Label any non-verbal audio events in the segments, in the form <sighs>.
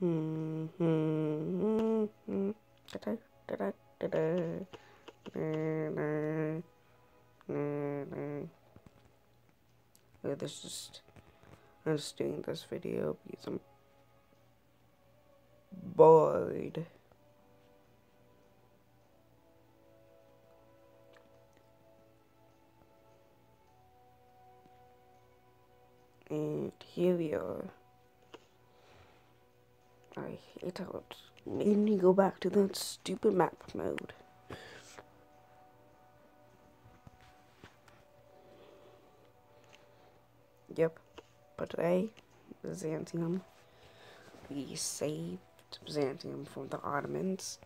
This just I'm just doing this video because I'm bored. And here we are. I hate how it made me go back to that stupid map mode. Yep, but today, Byzantium, we saved Byzantium from the Ottomans,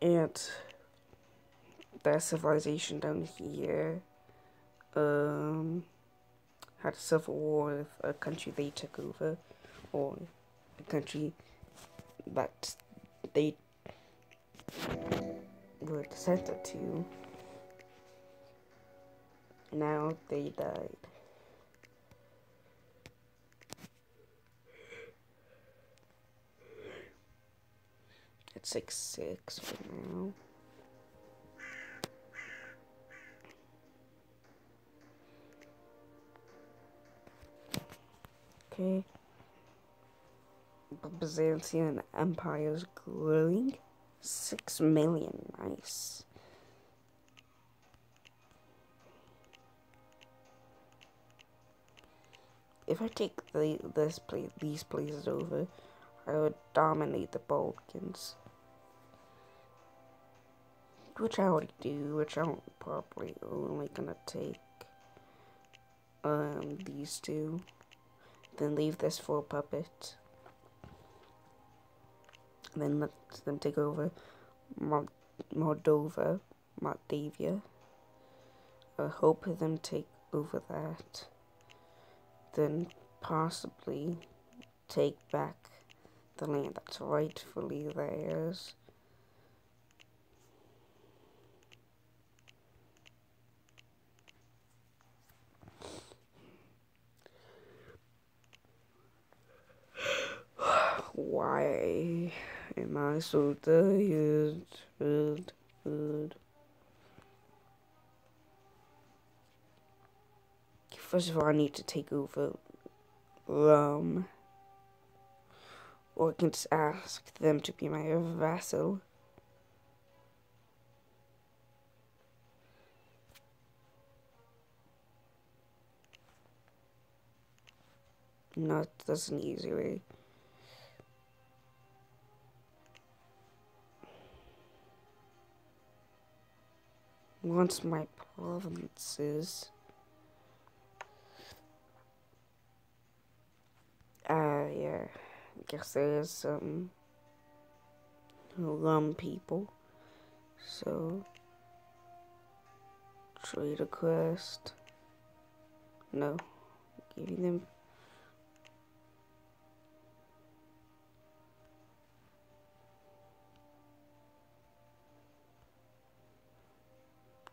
and that civilization down here, um, had a civil war with a country they took over, or a country that they were descended to. Now they died. It's six six for now. Okay. Byzantine Empire is growing. Six million, nice. If I take the this place, these places over, I would dominate the Balkans. Which I already do, which I'm probably only gonna take um these two. Then leave this for a puppet. And then let them take over Moldova, Moldavia. I hope them take over that. Then possibly take back the land that's rightfully theirs. Why am I so tired? Good, good. First of all, I need to take over Rome. Or I can just ask them to be my vassal. No, that's an easy way. Once my provinces. Uh yeah. I guess there's some rum people. So trade a quest. No giving them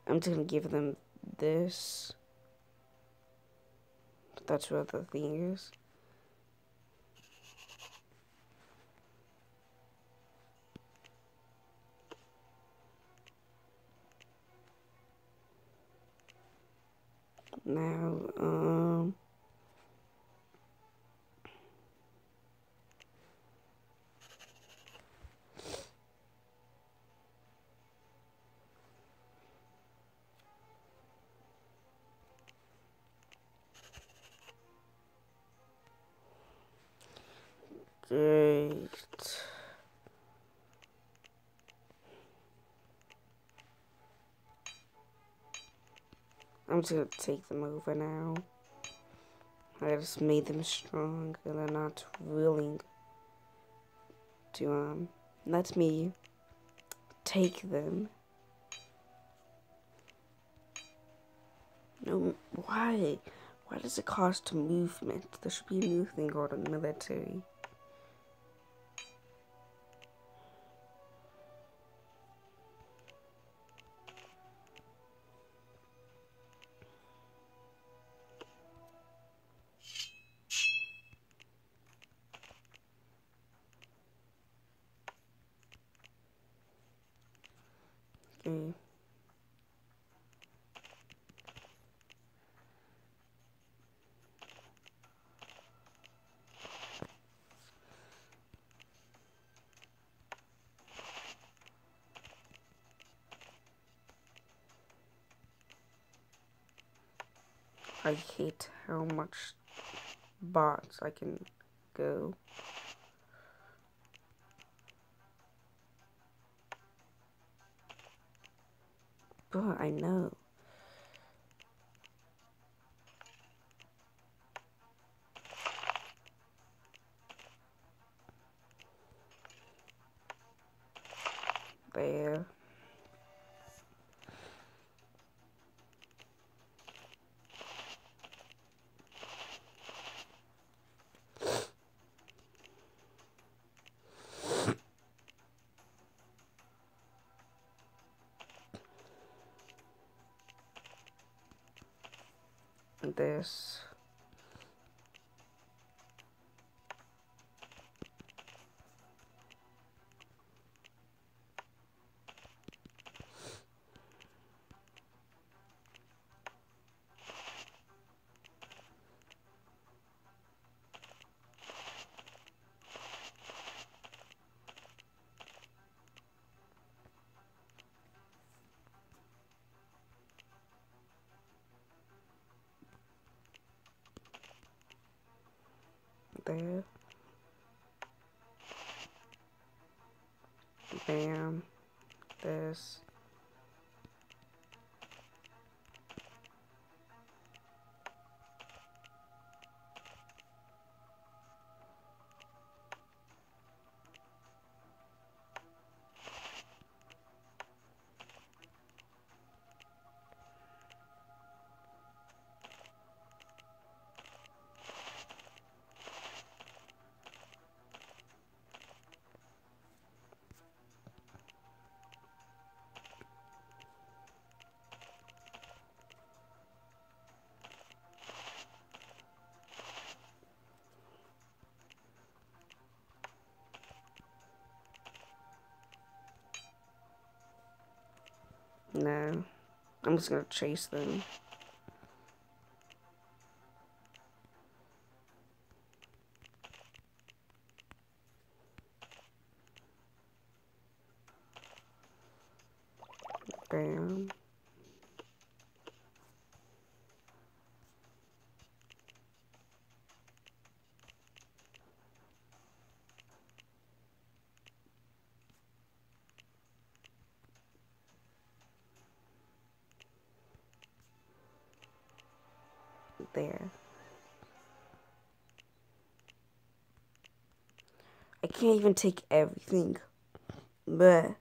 I'm just gonna give them this. That's what the thing is. Now, um... Just gonna take them over now. I just made them strong and they're not willing to um let me take them. No, why? Why does it cost movement? There should be a called a military. Hate how much bots I can go. But I know. This. There. Bam. This. No. I'm just gonna chase them. Bam. There. I can't even take everything. But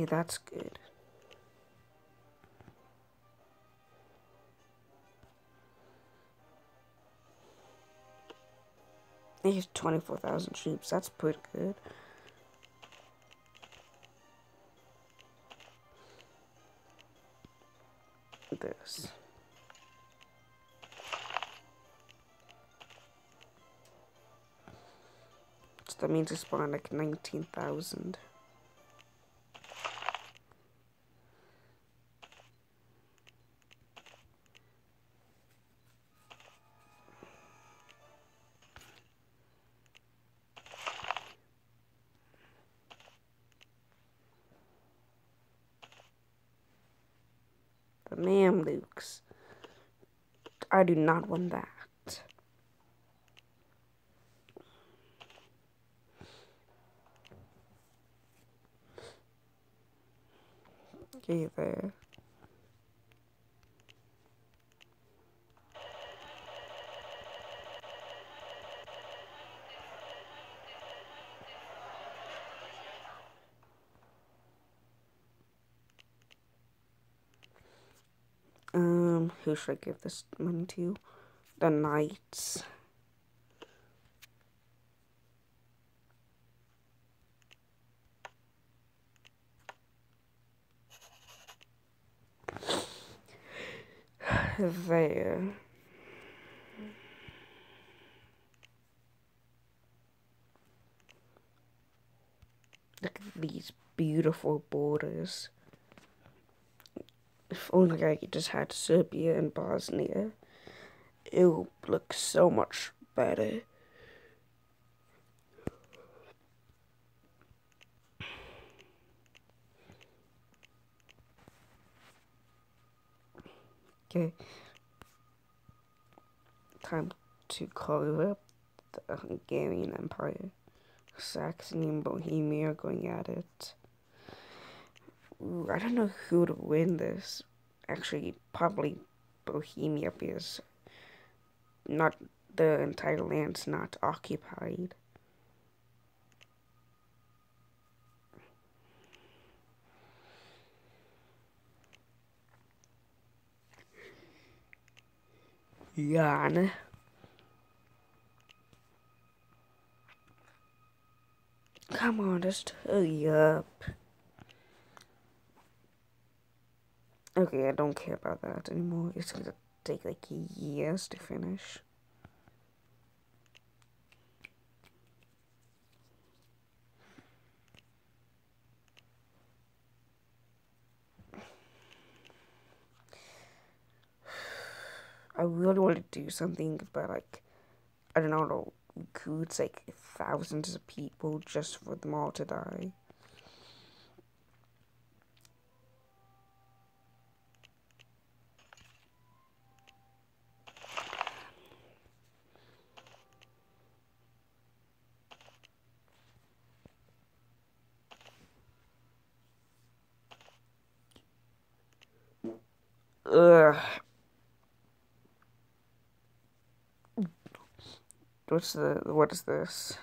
Okay, that's good. He has 24,000 troops. That's pretty good. This. So that means it's spawned like 19,000. I do not want that. Okay, there. Who should I give this money to? The Knights. <sighs> there. Look at these beautiful borders. If only I could just had Serbia and Bosnia, it would look so much better. Okay. Time to carve up the Hungarian Empire. Saxony and Bohemia are going at it. Ooh, I don't know who would win this. Actually, probably Bohemia because not the entire land's not occupied. Jan. Come on, just hurry up. Okay, I don't care about that anymore. It's gonna take like years to finish. I really want to do something, but like, I don't know, recruits like thousands of people just for them all to die. Ugh. What's the, what is this?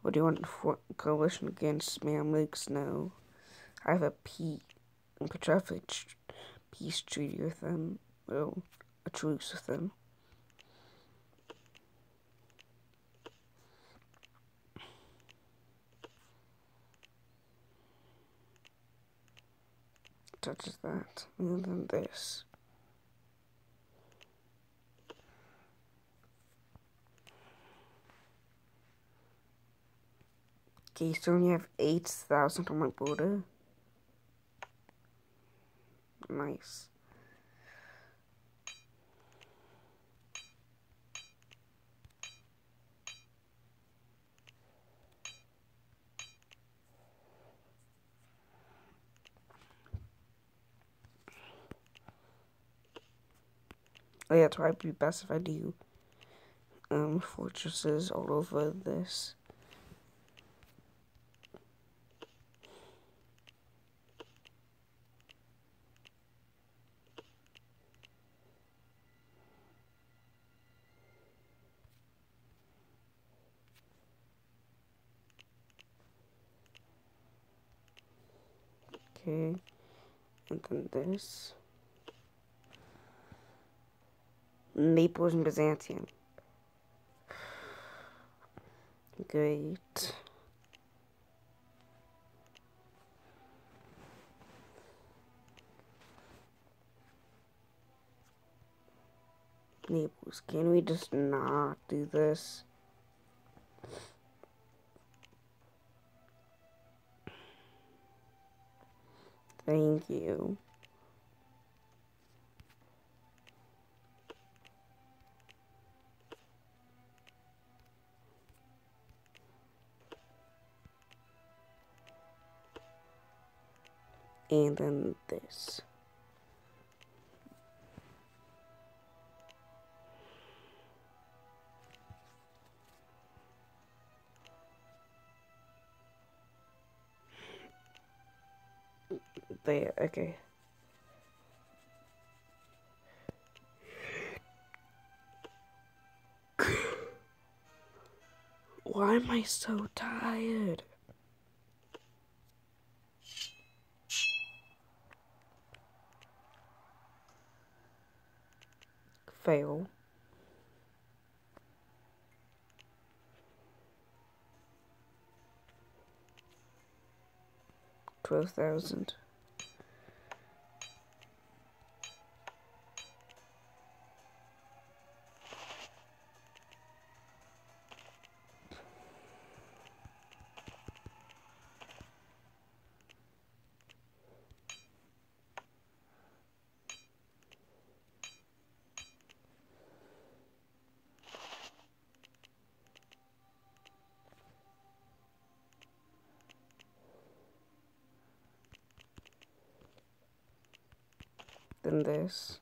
What do you want for coalition against Mamluks? No. I have a peace, peace treaty with them. Well, a truce with them. Touches that, and then this. Okay, so only have 8,000 on my border. Nice. Oh yeah, it's probably best if I do um, fortresses all over this. Okay, and then this. Naples and Byzantium. Great. Naples, can we just not do this? Thank you. And then this. There, okay. Why am I so tired? Fail. Twelve thousand. Then this.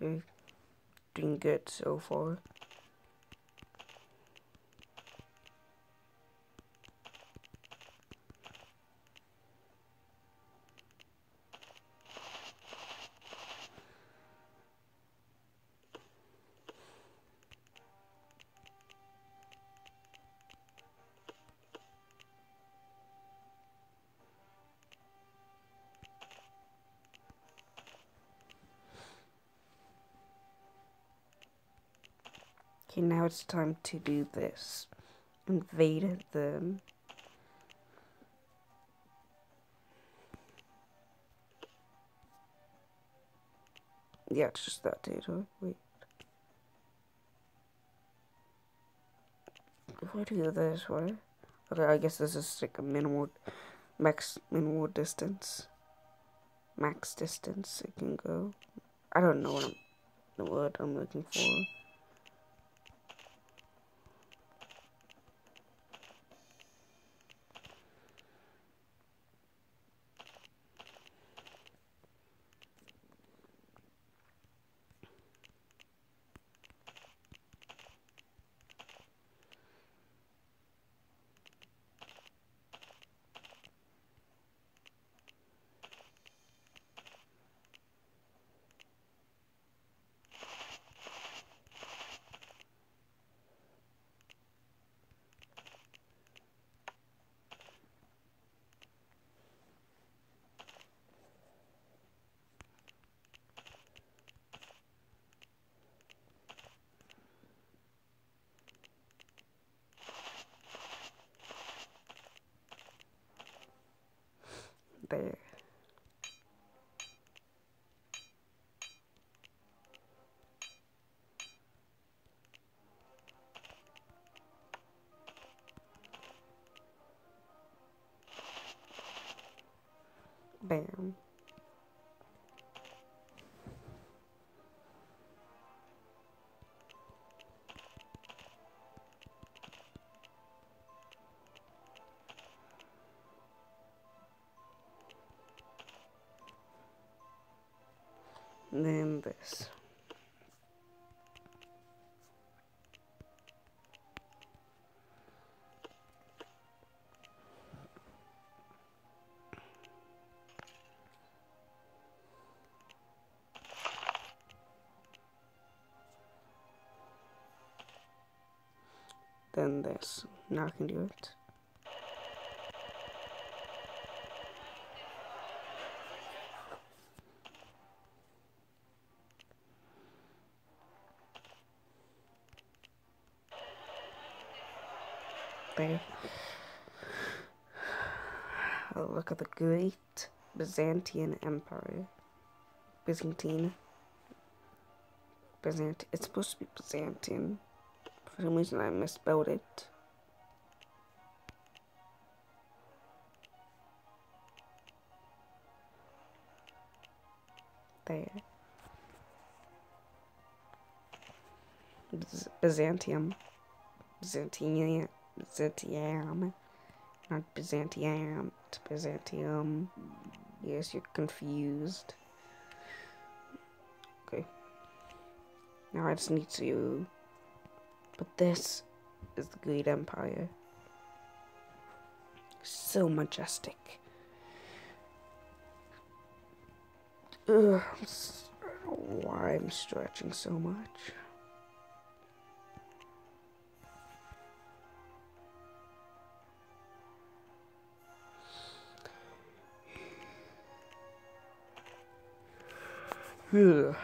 Okay, doing good so far. Okay, now it's time to do this. Invade them. Yeah, it's just that data. Wait. If I do this way. Okay, I guess this is like a minimal max minimal distance. Max distance it can go. I don't know what I'm the word I'm looking for. There. Bam. This. Then this. Now I can do it. there. Oh, look at the great Byzantine Empire. Byzantine. Byzant. It's supposed to be Byzantine. For some reason, I misspelled it. There. Byzantium. Byzantine. Byzantium. Not Byzantium. Byzantium. Yes, you're confused. Okay. Now I just need to. But this is the Great Empire. So majestic. Ugh, I don't know why I'm stretching so much. Ugh.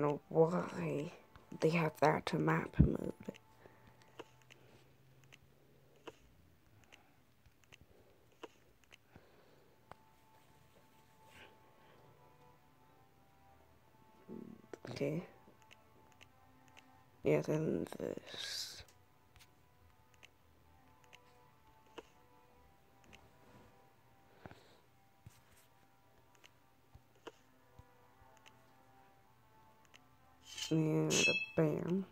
Don't know why they have that to map mode. Okay. Yeah, then this. Bam.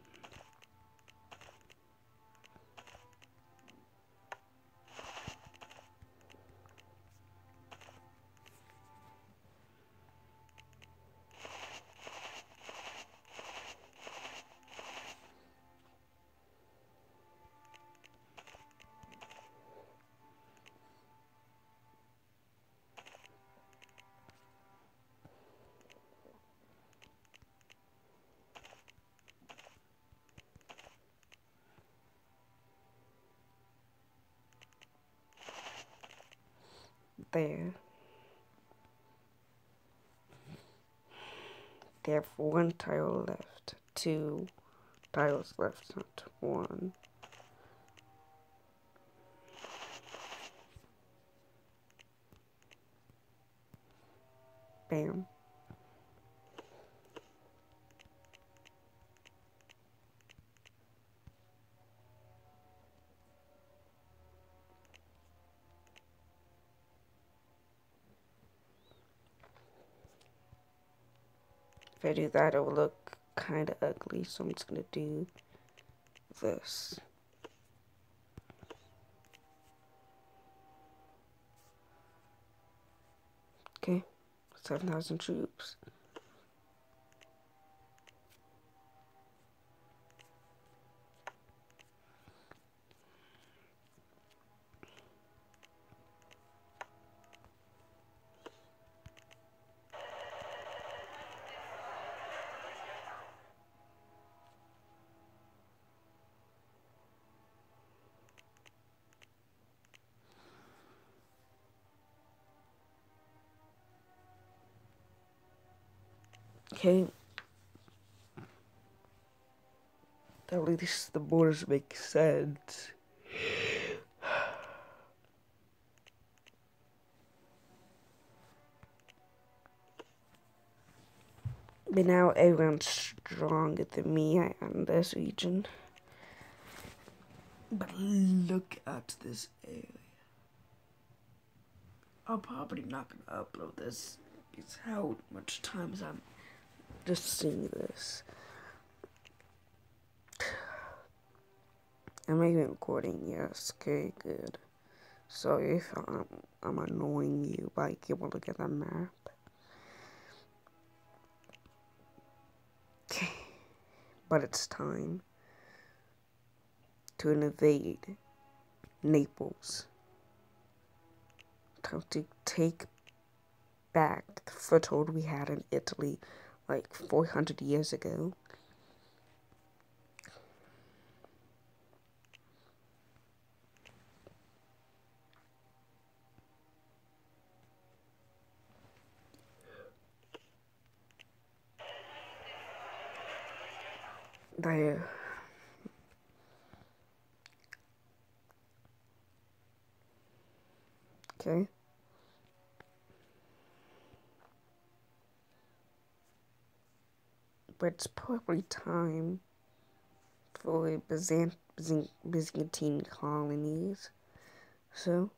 They have one tile left, two tiles left, not one. Bam. I do that, it will look kind of ugly, so I'm just going to do this. Okay, 7,000 troops. Okay. At least the borders make sense. <sighs> But now everyone's stronger than me in this region. But look at this area. I'm probably not gonna upload this. It's how much time I'm just seeing this. Am I even recording? Yes. Okay, good. So if I'm, I'm annoying you by able to get a map. Okay. But it's time to invade Naples. Time to take back the foothold we had in Italy like 400 years ago. There. Okay. But it's probably time for Byzant Byzantine colonies. So,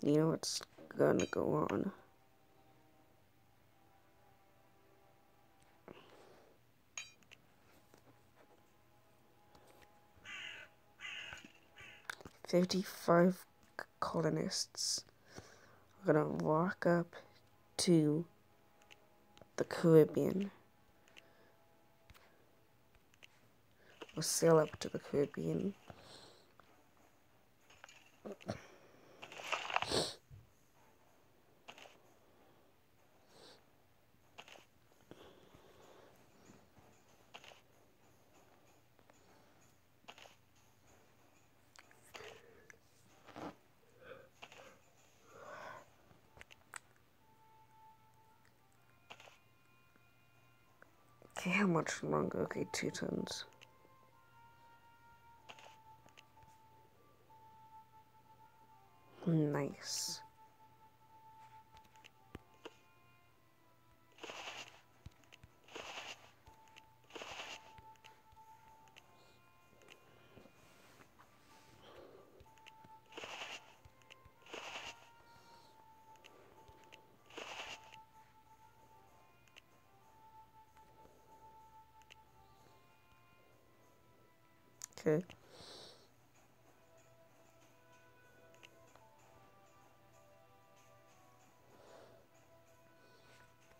you know what's gonna go on. Fifty-five colonists are gonna walk up to the Caribbean. We'll sail up to the Caribbean. Okay, how much longer? Okay, two tons. Nice.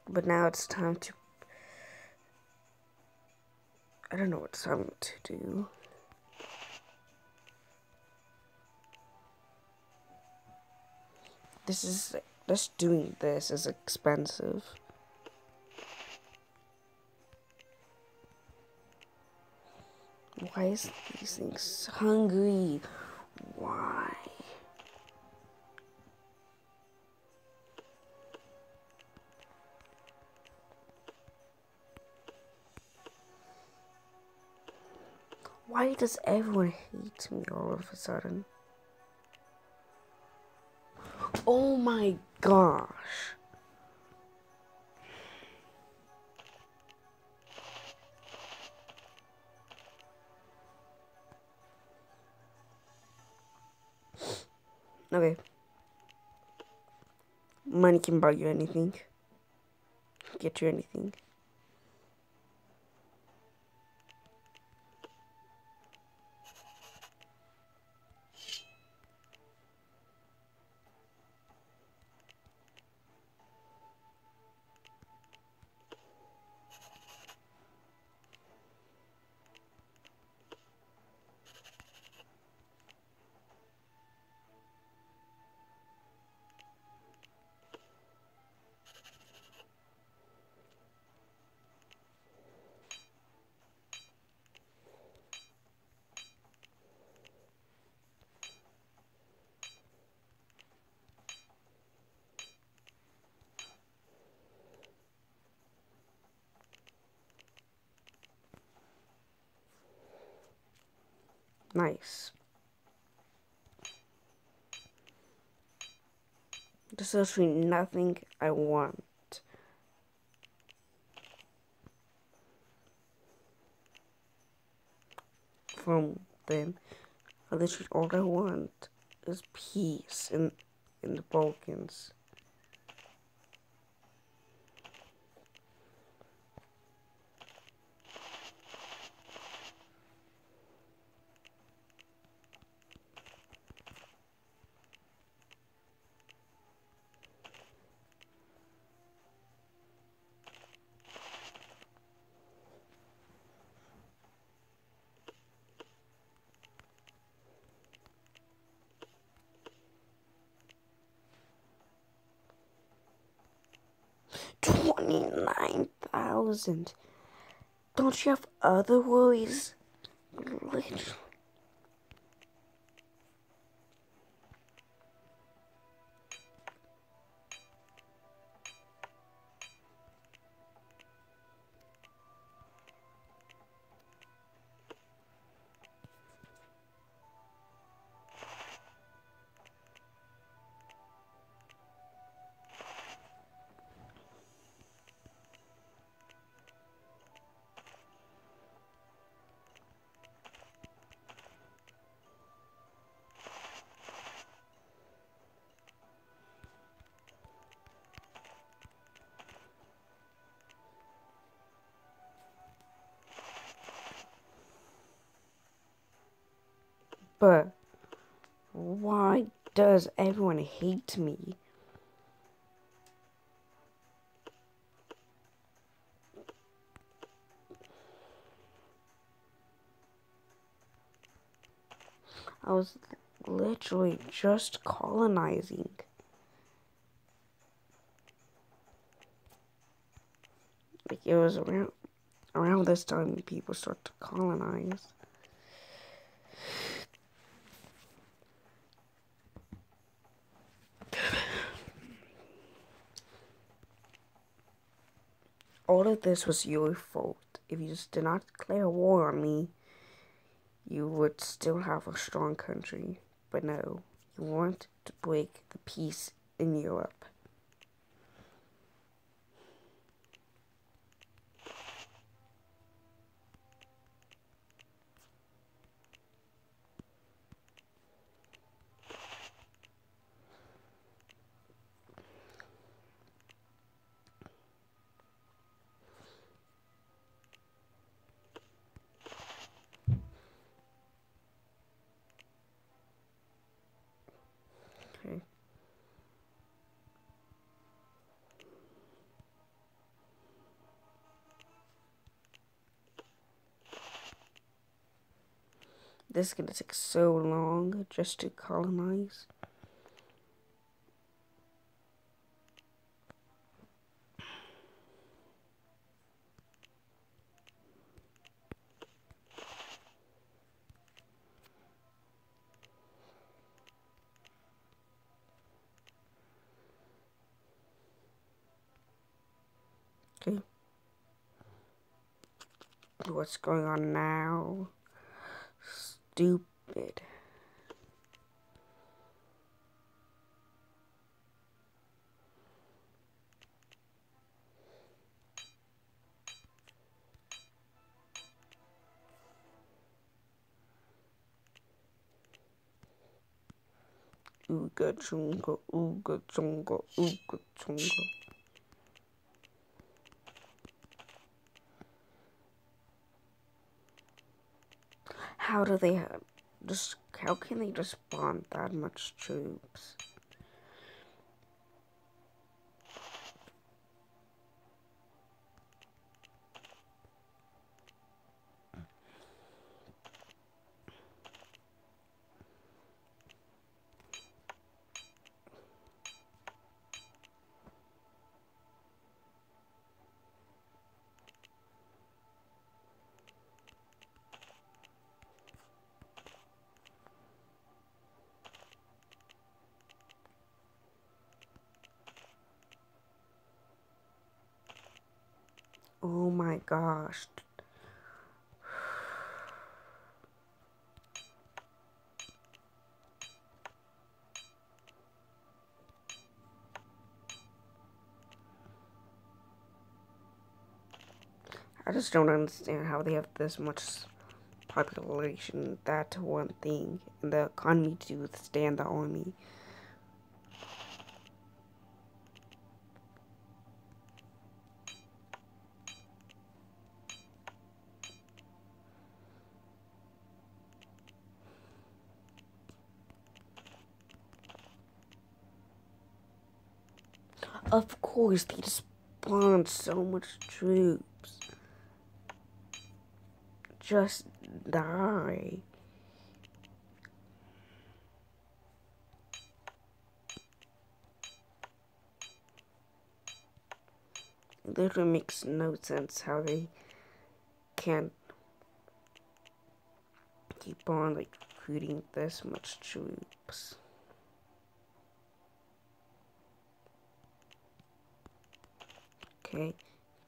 But now it's time to. I don't know what time to do. This is. Just doing this is expensive. Why is these things hungry? Why? Why does everyone hate me all of a sudden? Oh my gosh. Okay. Money can buy you anything. Get you anything. Nice. There's actually nothing I want. From them. Literally all I want is peace in in the Balkans. 29,000. Don't you have other worries? But why does everyone hate me? I was literally just colonizing. Like it was around around this time people start to colonize. All of this was your fault. if you just did not declare war on me, you would still have a strong country. But no, you want to break the peace in Europe. Okay. This is gonna take so long just to colonize. Okay. What's going on now? Stupid. Ooga chunga, ooga chunga, ooga chunga. How do they have just how can they just spawn that much troops? Oh my gosh. I just don't understand how they have this much population, that one thing, and the economy to withstand the army. Course, they just spawned so much troops. Just die. It literally makes no sense how they can't keep on like recruiting this much troops. Okay,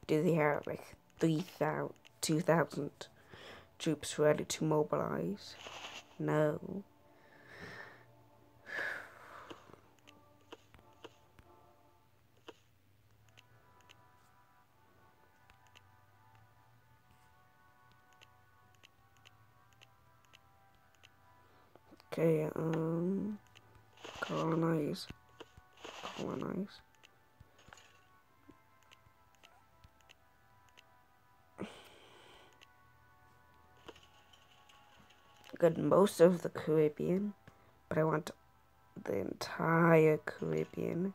do they have like 3,000, 2,000 troops ready to mobilize? No. Okay, um, colonize, colonize. Got most of the Caribbean, but I want the entire Caribbean.